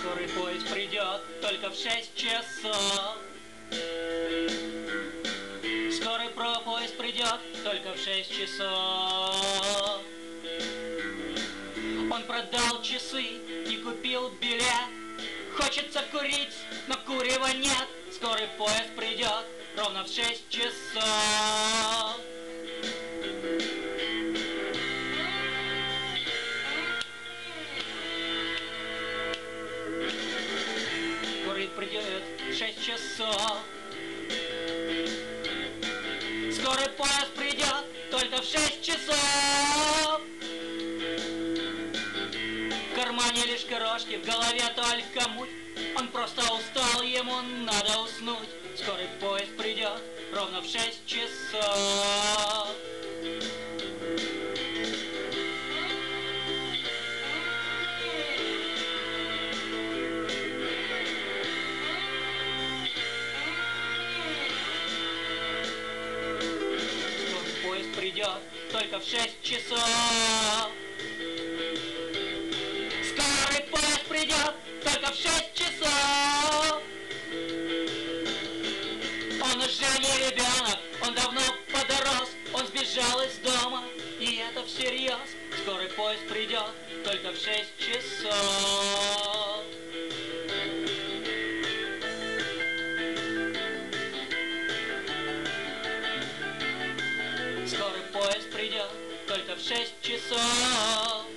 Скорый поезд придет только в шесть часов. Только в шесть часов. Он продал часы и купил билет. Хочется курить, но курева нет. Скорый поезд придет ровно в шесть часов. Курить придет в шесть часов. В шесть часов. В кармане лишь крошки, в голове только муть. Он просто устал, ему надо уснуть. Скорый поезд придет ровно в шесть часов. Поезд придет только в шесть часов. Скорый поезд придет только в шесть часов. Он уже не ребенок, он давно подрос, он сбежал из дома, и это всерьез. Скорый поезд придет только в шесть часов. Только в шесть часов.